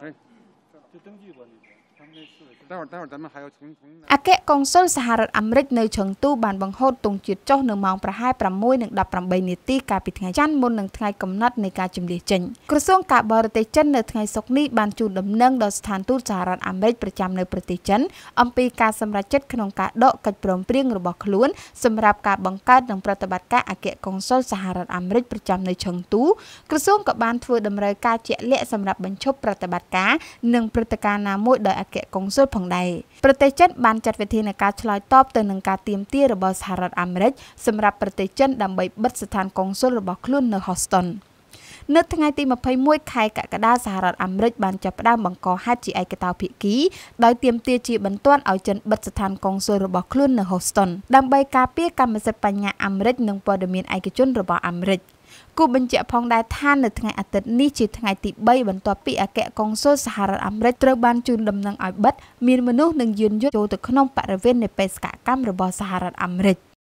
哎，就登记过那个， អគ្គកុងស៊ុលសហរដ្ឋអាមេរិកនៅជ្រឹងទូបានបង្ហូតទង់ជាតិចុះនៅម៉ោងប្រហែល6:18នាទីកាលពីថ្ងៃច័ន្ទមុននឹងថ្ងៃកំណត់នៃការជម្លៀសចេញក្រសួងការបរទេសចិននៅថ្ងៃសុក្រនេះបានជូនដំណឹងដល់ស្ថានទូតសហរដ្ឋអាមេរិកប្រចាំនៅប្រទេសចិនអំពីការសម្រេចចិត្តក្នុងការដកកិច្ចព្រមព្រៀងរបស់ខ្លួនសម្រាប់ការបង្កើតនិងប្រតិបត្តិការអគ្គកុងស៊ុលសហរដ្ឋអាមេរិកប្រចាំនៅជ្រឹងទូក្រសួងក៏បានធ្វើដំណើរការជាក់លាក់សម្រាប់បញ្ឈប់ប្រតិបត្តិការនិងព្រឹត្តិការណ៍ណាមួយដោយអគ្គកុងស៊ុលផងដែរប្រទេសចិនបានចាត់វិធានការឆ្លើយតបទៅនឹងការទាមទាររបស់សហរដ្ឋអាមេរិកសម្រាប់ប្រទេសចិនដើម្បីបិទស្ថានកុងស៊ុលរបស់ខ្លួននៅ Houston នៅថ្ងៃទី21ខែកក្កដាសហរដ្ឋអាមេរិកបានចាប់ផ្ដើមបង្កហេតុជាឯកតោភាគីដោយទាមទារជាបន្ទាន់ឲ្យចិនបិទស្ថានកុងស៊ុលរបស់ខ្លួននៅ Houston ដើម្បីការពារកម្មសិទ្ធិបញ្ញាអាមេរិកនិងព័ត៌មានឯកជនរបស់អាមេរិក គូបញ្ជាក់ផងដែរថានៅថ្ងៃអាទិត្យនេះជាថ្ងៃទី3បន្ទាប់ពីអគ្គកុងស៊ុលសហរដ្ឋអាមេរិកត្រូវបានជូនដំណឹងឲ្យបិទមានមនុស្សនិងយានយន្តចូលទៅក្នុងបរិវេណនៃបេសកកម្មរបស់សហរដ្ឋអាមេរិក